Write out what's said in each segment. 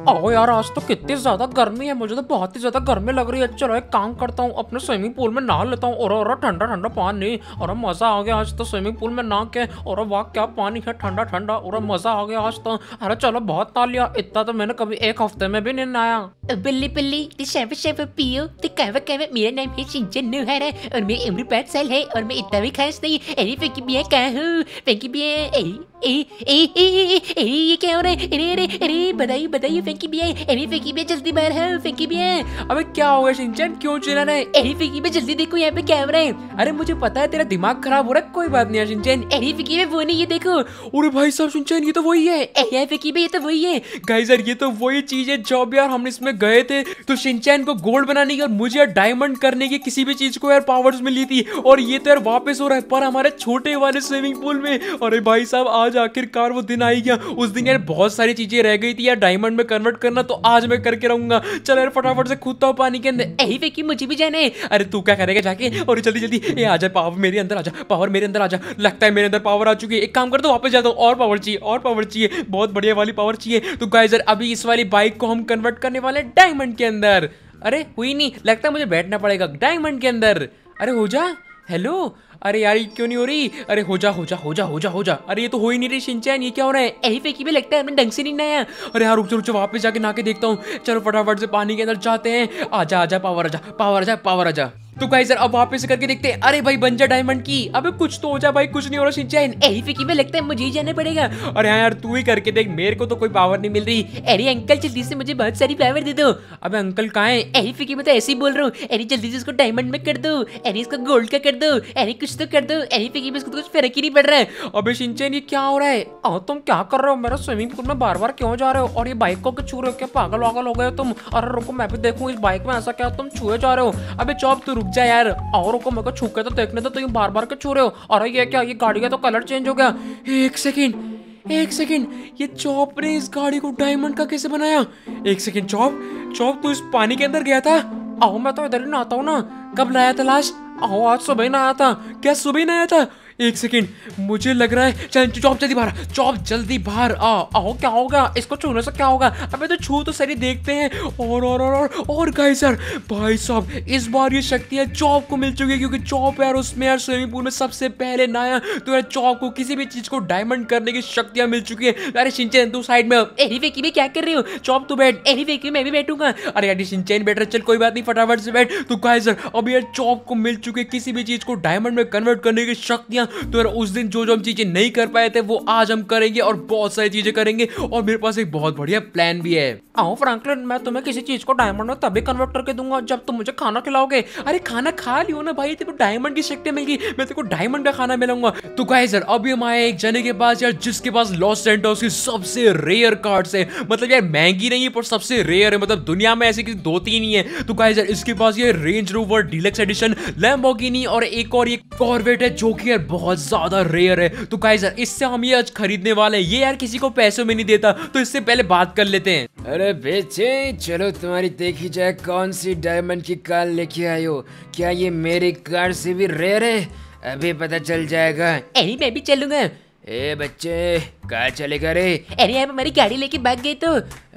आओ यार, आज तो कितनी ज़्यादा गर्मी है, मुझे तो बहुत ही ज़्यादा गर्मी लग रही है। चलो एक काम करता हूँ, अपने स्विमिंग पूल में नहा लेता हूँ। और और ठंडा ठंडा पानी। और मज़ा आ गया आज तो स्विमिंग पूल में नहा के। और वाह, क्या पानी है, ठंडा ठंडा। और मज़ा आ गया आज तो। अरे चलो, बहुत नहा लिया। इतना तो मैंने कभी एक हफ़्ते में भी नहीं नहाया। बिल्ली बिल्ली शैव शैव पियो। तो कहवा कहवा मेरा नाम है सिंचन नुहारा और मेरी उम्र पाँच साल है, और मैं इतना भी खास नहीं। अरे फेंकी बिया कहाँ हूँ? फेंकी बिया, ए ए ए ए ये क्या हो रहा है? अरे अरे अरे बताइए बताइए फेंकी बिया अरे फेंकी बिया जल्दी बाहर है, फेंकी बिया अबे, क्या हो गया सिंचन क्यों चिल्ला रहे अरे फेंकी बिया जल्दी देखो यहाँ पे क्या हो। है अरे, मुझे पता है तेरा दिमाग खराब हो रहा है, कोई बात नहीं है सिंचन अरे फेंकी बिया वो नहीं, ये देखो। अरे भाई साहब सिंचन ये तो वही है। अरे फेंकी बिया ये तो वही है। गाइस यार, ये तो वही चीज़ है, जब यार हम इसमें गए थे तो शिनचैन को गोल्ड बनाने की और मुझे यार डायमंड करने की किसी भी चीज़ को यार पावर्स मिली थी। और ये तो यार वापस हो रहा है, पर हमारे छोटे वाले स्विमिंग पूल में। अरे भाई साहब, आज आखिरकार वो दिन आई गया। उस दिन यार बहुत सारी चीज़ें रह गई थी यार डायमंड में कन्वर्ट करना तो आज मैं करके रहूँगा। चल यार, फटाफट से कूदता हूँ पानी के अंदर। अरे फेंकी मुझे भी जाना है। अरे, तू क्या करेगा जाके? और जल्दी जल्दी। ये आ जा पावर मेरे अंदर आ जा पावर मेरे अंदर आ जा। लगता है मेरे अंदर पावर आ चुकी है। एक काम कर दो वापस जाता हूँ और पावर चाहिए, और पावर चाहिए। बहुत बढ़िया वाली पावर चाहिए। तो गाइजर अभी इस वाली बाइक को हम कन्वर्ट करने वाले डायमंड के अंदर। अरे, हुई नहीं। लगता है मुझे बैठना पड़ेगा डायमंड के अंदर। अरे, हो जा। हेलो अरे यार, ये क्यों नहीं हो रही? अरे हो जा हो जा हो जा हो जा हो जा। अरे ये तो हो ही नहीं रही सिंचैन ये क्या हो रहा है? ऐसी फेंकी भी लगता है ढंग से नहीं नहाया। अरे यार, रुक जा रुक जा, वापस जाके नहा के देखता हूँ। चलो फटाफट से पानी के अंदर जाते हैं। आजा आजा, पावर आजा पावर आजा पावर आजा। तो गाइस अब वापस करके देखते हैं। अरे भाई जा डायमंड की। अबे, कुछ तो हो जा भाई, कुछ नहीं हो रहा। शिनचैन अरे फिकी में लगता है मुझे ही जाना पड़ेगा। अरे हाँ यार, तू ही करके देख, मेरे को तो कोई पावर नहीं मिल रही। अरे अंकल, जल्दी से मुझे बहुत सारी पावर दे दो। अबे, अंकल कहाँ है? अरे फेंकी में तो ऐसे ही बोल रहा हूँ। अरे जल्दी से इसको डायमंड में कर दो। अरे इसको गोल्ड का कर दो। अरे कुछ तो कर दो। अरे फेंकी में इसको तो कुछ फ़र्क ही नहीं पड़ रहा है। अबे शिनचैन ये क्या हो रहा है? और तुम क्या कर रहे हो? मेरा स्विमिंग पूल में बार बार क्यों जा रहे हो? और ये बाइक को छू रहे हो? क्या पागल वागल हो गए तुम? अरे, रुको, मैं भी देखूँ, इस बाइक में ऐसा क्या तुम छुए जा रहे हो? अबे, चौप, तू रुक जा यार। और रुको, मेरे को छू के तो देखने तो तुम बार बार के छू रहे हो? और ये क्या, ये गाड़ी का तो कलर चेंज हो गया। एक सेकेंड एक सेकेंड ये चौप ने इस गाड़ी को डायमंड का कैसे बनाया? एक सेकेंड चौप चौप, तू इस पानी के अंदर गया था? आओ, मैं तो इधर ही नहाता हूँ ना। कब लाया था लास्ट आओ आज सुबह ही नहाया था। क्या सुबह ही आया था? एक सेकेंड, मुझे लग रहा है चल चौप जल्दी बाहर चौप जल्दी बाहर आ। आओ, क्या होगा? इसको छूने से क्या होगा? अबे तो छू तो सही देखते हैं। और और और और और गाइस यार, भाई साहब, इस बार ये शक्ति है चौप को मिल चुकी है, क्योंकि चौप यार, उसमें यार स्विमिंग पूल में सबसे पहले नहाया तो यार चौप को, किसी भी चीज़ को डायमंड करने की शक्तियाँ मिल चुकी है। अरे सिंचन तू साइड में अरे फेंकी में क्या कर रही हो? चौप तू बैठ। अरे फेंकी मैं भी बैठूँगा। अरे यार सिंचन बैठ रहा चल कोई बात नहीं, फटाफट से बैठ। तो गाइस यार, अब यार चौप को मिल चुकी किसी भी चीज़ को डायमंड में कन्वर्ट करने की शक्तियाँ तो यार उस दिन जो जो हम चीज़ें नहीं कर पाए थे, वो आज हम करेंगे और बहुत सारी चीज़ें करेंगे और मेरे पास एक बहुत बढ़िया प्लान भी है। आओ फ्रैंकलिन मैं तुम्हें किसी चीज़ को डायमंड में तभी कन्वर्ट करके दूँगा जब तुम मुझे खाना खिलाओगे। अरे खाना खा लियो ना भाई, तेरे को डायमंड की शक्ति मिल गई मैं तेरे को डायमंड का खाना मिलूँगा। तो गाइस यार अभी हम आए एक जने के पास, यार जिसके पास लॉस सेंटर्स की सबसे रेयर कार्ड्स है। मतलब यार महँगी नहीं है, पर सबसे रेयर है। मतलब दुनिया में ऐसे किसी दो तीन ही है। तो गाइस यार इसके पास ये Range Rover deluxe edition Lamborghini और एक और ये कॉर्वेट है जो कि यार बहुत ज़्यादा रेयर है। तो गाइस यार इससे हम ये आज खरीदने वाले हैं। ये यार किसी को पैसों में नहीं देता तो इससे पहले बात कर लेते हैं। अरे बेचे चलो तुम्हारी देखी जाए कौन सी डायमंड की कार लेके आयो हो। क्या ये मेरी कार से भी रेयर है? अभी पता चल जाएगा। अरे मैं भी चलूँगा। ए बच्चे कहाँ चलेगा रे? अरे आप हमारी गाड़ी लेके भाग गए तो।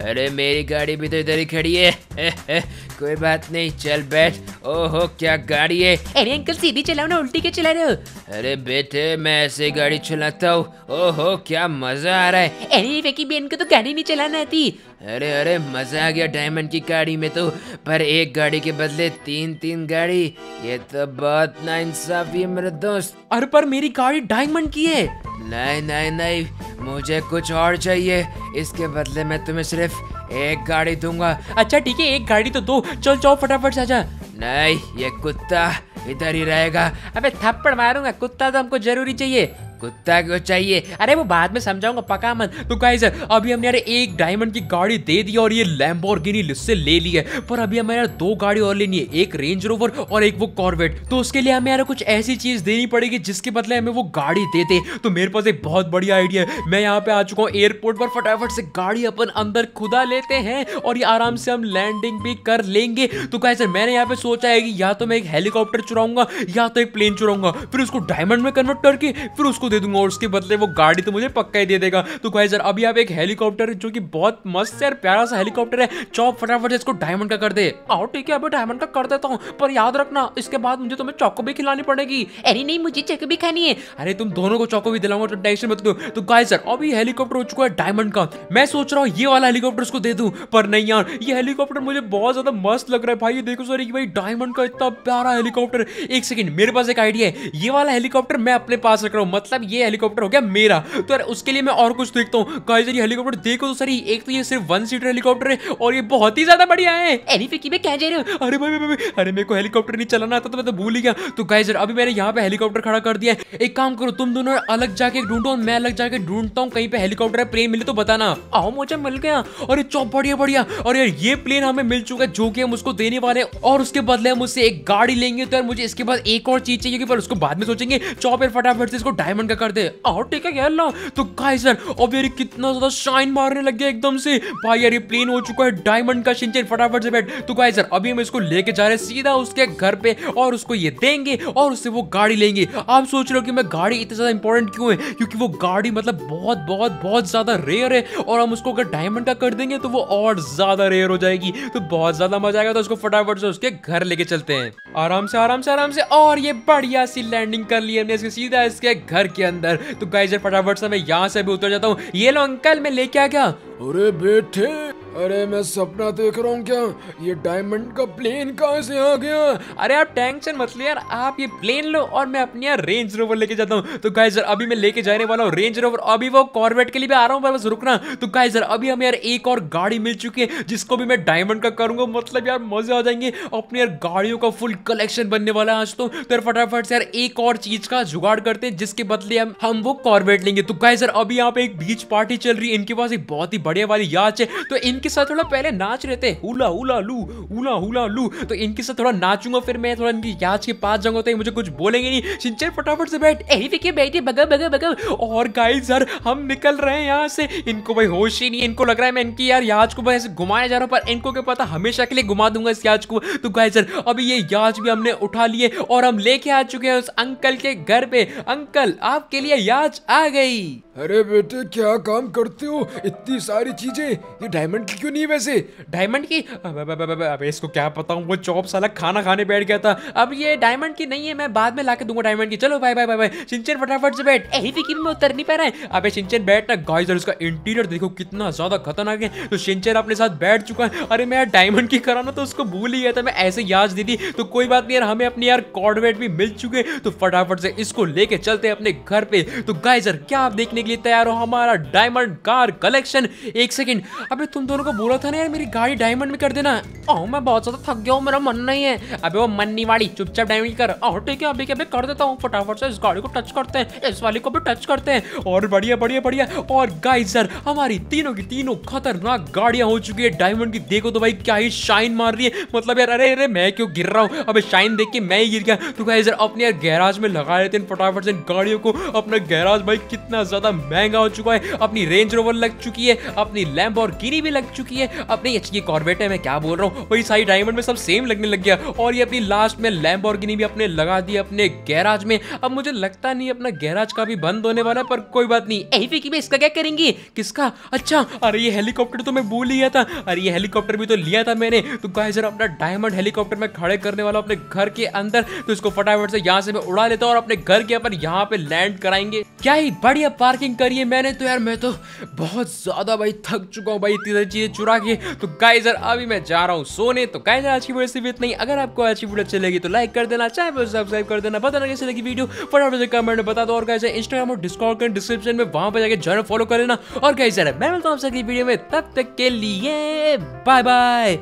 अरे मेरी गाड़ी भी तो इधर ही खड़ी है। कोई बात नहीं चल बैठ। ओहो क्या गाड़ी है? अरे अंकल सीधी चलाओ ना उल्टी के चला रहे हो? अरे बेटे मैं ऐसे गाड़ी चलाता हूँ। ओहो क्या मज़ा आ रहा है। अरे फेंकी बहन को तो गाड़ी नहीं चलाना आती। अरे अरे मज़ा आ गया डायमंड की गाड़ी में तो। पर एक गाड़ी के बदले तीन तीन गाड़ी ये तो बहुत नाइंसाफी है मेरे दोस्त। अरे पर मेरी गाड़ी डायमंड की है। नहीं नहीं नहीं मुझे कुछ और चाहिए। इसके बदले मैं तुम्हें सिर्फ़ एक गाड़ी दूँगा। अच्छा ठीक है एक गाड़ी तो दो। चल जाओ फटाफट से आजा नहीं ये कुत्ता इधर ही रहेगा। अबे थप्पड़ मारूँगा। कुत्ता तो हमको ज़रूरी चाहिए। कुत्ता क्यों चाहिए? अरे वो बाद में समझाऊँगा, पका मन तो गाइस अभी हमने यार एक डायमंड की गाड़ी दे दी और ये लैम्बोर्गिनी से ले ली है। पर अभी हमें यार दो गाड़ी और लेनी है, एक रेंज रोवर और एक वो कॉर्वेट तो उसके लिए हमें यार कुछ ऐसी चीज़ देनी पड़ेगी जिसके बदले हमें वो गाड़ी दे दे। तो मेरे पास एक बहुत बढ़िया आइडिया है। मैं यहाँ पे आ चुका हूँ एयरपोर्ट पर, फटाफट से गाड़ी अपन अंदर खुदा लेते हैं और ये आराम से हम लैंडिंग भी कर लेंगे। तो गाइस मैंने यहाँ पे सोचा है कि या तो मैं एक हेलीकॉप्टर चुराऊँगा, या तो एक प्लेन चुराऊँगा। फिर उसको डायमंड में कन्वर्ट करके, फिर उसको उसको दे दूँगा और उसके बदले वो गाड़ी तो मुझे पक्का ही दे देगा। तो गाइस यार अभी आप एक हेलीकॉप्टर जो कि बहुत मस्त है प्यारा सा हेलीकॉप्टर है चौप फटाफट इसको डायमंड का कर दे। आओ ठीक है अभी डायमंड का कर देता हूँ पर याद रखना इसके बाद मुझे तुम्हें चौको भी खिलानी पड़ेगी। अरे नहीं मुझे चक भी खानी है। अरे तुम दोनों को चौको भी दिलाऊँगा तो टेंशन मत लो। तो गाइस यार अभी हेलीकॉप्टर हो चुका है डायमंड का। मैं सोच रहा हूँ ये वाला हेलीकॉप्टर उसको दे दूँ पर नहीं यार ये हेलीकॉप्टर मुझे बहुत ज़्यादा मस्त लग रहा है। भाई ये देखो सर भाई डायमंड का इतना प्यारा हेलीकॉप्टर एक सेकंड मेरे पास एक आइडिया है। ये वाला हेलीकॉप्टर मैं अपने पास रख रहा हूँ मतलब ये हेलीकॉप्टर हो गया मेरा। तो यार, उसके लिए मैं और कुछ देखता हूँ। गाइस ये हेलीकॉप्टर देखो तो सही। एक तो ये सिर्फ़ वन सीटर हेलीकॉप्टर है और ये बहुत ही ज़्यादा बढ़िया है। अरे फिक्की में क्या जा रहे हो? अरे भाई भाई अरे मेरे को हेलीकॉप्टर नहीं चलाना आता तो मैं तो भूल ही गया। तो गाइस अभी मैंने यहाँ पे हेलीकॉप्टर खड़ा कर दिया है। एक काम करो, तुम दोनों अलग जाके ढूंढो मैं अलग जाके ढूंढता हूँ। कहीं पे हेलीकॉप्टर प्लेन मिले तो बताना। आओ मुझे मिल गया। अरे चौप, बढ़िया बढ़िया। और यार, ये प्लेन हमें मिल चुका है, जो कि हम उसको देने वाले और उसके बदले हम उससे एक गाड़ी लेंगे। तो यार, मुझे इसके बाद एक और चीज़ चाहिए पर उसको बाद में सोचेंगे। चौप यार, फटाफट से इसको डायमंड का कर दे। आओ, ठीक है यार लो तो गाइस यार अब यार कितना ज़्यादा शाइन मारने लग गया एकदम से। भाई यार, ये प्लेन हो चुका है डायमंड का शिनचैन फटाफट से बैठ। तो गाइस यार, अभी हम इसको लेके जा रहे हैं सीधा उसके घर पे, और उसको ये देंगे, और उससे वो गाड़ी लेंगे। आप सोच रहे हो कि मैं गाड़ी इतनी ज़्यादा इंपॉर्टेंट क्यों है? क्योंकि वो गाड़ी मतलब बहुत बहुत बहुत ज़्यादा रेयर है, और हम उसको अगर डायमंड का कर देंगे तो वो और ज़्यादा रेयर हो जाएगी। तो बहुत ज़्यादा मज़ा आएगा तो उसको फटाफट से उसके घर लेके चलते हैं। आराम से आराम से आराम से, और ये बढ़िया सी लैंडिंग कर ली हमने इसके, सीधा इसके घर के अंदर। तो गाइजर फटाफट से मैं यहाँ से भी उतर जाता हूँ। ये लो अंकल, मैं लेके आ गया। अरे बेटे। अरे मैं सपना देख रहा हूँ क्या? ये डायमंड का प्लेन कहाँ से आ गया? अरे आप टेंशन मत लो यार, आप ये प्लेन लो और मैं अपनी यार रेंज रोवर लेके जाता हूँ। तो गाइस यार अभी मैं लेके जाने वाला हूँ रेंज रोवर अभी वो कॉर्बेट के लिए भी आ रहा हूँ, बस रुकना। तो गाइस यार अभी हमें यार एक और गाड़ी मिल चुकी है, जिसको भी मैं डायमंड का करूँगा मतलब यार मज़े आ जाएँगे। अपनी यार गाड़ियों का फुल कलेक्शन बनने वाला है आज तो। तो यार फटाफट से यार एक और चीज़ का जुगाड़ करते हैं, जिसके बदले हम हम वो कॉर्बेट लेंगे। तो गाइस यार अभी यहाँ पे एक बीच पार्टी चल रही है, इनके पास एक बहुत ही बढ़िया वाली याच है। तो इनके साथ थोड़ा पहले नाच रहे थे। हुला हुला, लू, हुला हुला, लू। तो इनके साथ थोड़ा नाचूँगा, फिर मैं थोड़ा इनकी याच के पास जाऊँगा तो मुझे कुछ बोलेंगे नहीं। सिंचन फटाफट से बैठ। अरे फिक्की बैठे बगा बगा बगा और गाइस यार, हम निकल रहे हैं यहाँ से। इनको भाई होश ही नहीं इनको लग रहा है मैं इनकी, यार याच को बस ऐसे घुमाया जा रहा हूँ, पर इनको क्या पता, हमेशा के लिए घुमा दूँगा इस याच को। तो गाइस यार, अभी ये याच भी हमने उठा लिए और हम लेके आ चुके हैं उस अंकल के घर पे। अंकल, आपके लिए याच आ गई। अरे बेटे, क्या काम करते हो? इतनी सारी चीज़ें। ये डायमंड की क्यों नहीं वैसे? डायमंड की? अबे अबे अबे अबे इसको क्या पता हूँ, वो चौप साला खाना खाने बैठ गया था। अब ये डायमंड की नहीं है, मैं बाद में लाके दूँगा डायमंड की। चलो bye bye bye bye Shinchan फटाफट से बैठ। अरे फिक्की में उतर नहीं पा रहा है। अबे सिंचन बैठ ना और इसका इंटीरियर देखो कितना ज़्यादा खतरनाक है। तो सिंचन अपने साथ बैठ चुका है। अरे मैं यार डायमंड की कराना तो उसको भूल ही गया था। मैं ऐसे याद दी थी तो कोई बात नहीं यार, हमें अपने यार कॉर्डवेट भी मिल चुके। तो फटाफट से इसको लेके चलते अपने घर पे। तो गाइस यार, क्या आप देखने के लिए तैयार हो हमारा डायमंड कार कलेक्शन। एक सेकंड। अबे, तुम दोनों को बोला था ना यार, मेरी गाड़ी डायमंड में कर देना। ओ मैं बहुत ज़्यादा थक गया हूँ, मेरा मन नहीं है। अबे, वो मन नहीं वाली, चुपचाप डायमंड कर। और ठीक है, अभी कर देता हूँ। फटाफट से इस गाड़ी को टच करते हैं। इस वाली को भी टच करते हैं। और बढ़िया बढ़िया बढ़िया। और गाइस सर हमारी तीनों की तीनों खतरनाक गाड़ियाँ हो चुकी है। डायमंड की, देखो तो भाई, क्या ही शाइन मार रही है। मतलब यार, अरे अरे, मैं क्यों गिर रहा हूँ? अबे शाइन देख के मैं ही गिर गया। तो गाइस यार अपने यार गैराज में लगा लेते हैं फटाफट से गाड़ियों को। अपना गैराज भाई, कितना ज़्यादा महँगा हो चुका है, अपनी रेंज रोवर लग चुकी है, अपनी लैम्ब और गिनी भी लग चुकी है। अपनी की कॉर्बेट है, मैं क्या बोल रहा हूँ? वही सारी डायमंड में सब सेम लगने लग गया। और ये अपनी लास्ट में लैम्ब और गिनी भी अपने लगा दी अपने गैराज में। अब मुझे लगता नहीं अपना गैराज का भी बंद होने वाला पर कोई बात नहीं। अरे फिक्की में इसका क्या करेंगे? किसका? अच्छा अरे ये हेलीकॉप्टर तो मैं भूल गया था। अरे ये हेलीकॉप्टर भी तो लिया था मैंने। तो गाइस जरा अपना डायमंड हेलीकॉप्टर में खड़े करने वाला अपने घर के अंदर। तो इसको फटाफट से यहाँ से मैं उड़ा लेता हूँ और अपने घर के ऊपर यहाँ पे लैंड कराएँगे। क्या ही बढ़िया पार्किंग करी है मैंने तो यार, मैं तो बहुत ज़्यादा भाई थक चुका हूँ भाई इतनी सारी चीज़ें चुरा के। तो गाइस यार, अभी मैं जा रहा हूँ सोने। तो गाइस यार, आज की वीडियो सिर्फ़ इतना ही। अगर आपको आज की वीडियो अच्छी लगी तो लाइक कर देना। चैनल को सब्सक्राइब कर देना। बताना कैसे लगी वीडियो, फटाफट से कमेंट में बता दो। और गाइस इंस्टाग्राम और डिस्कॉर्ड के डिस्क्रिप्शन में वहाँ पे जाके ज़रूर फॉलो कर लेना। और गाइस यार, मैं मिलता हूँ आपसे अगली वीडियो में। तब तक के लिए बाय बाय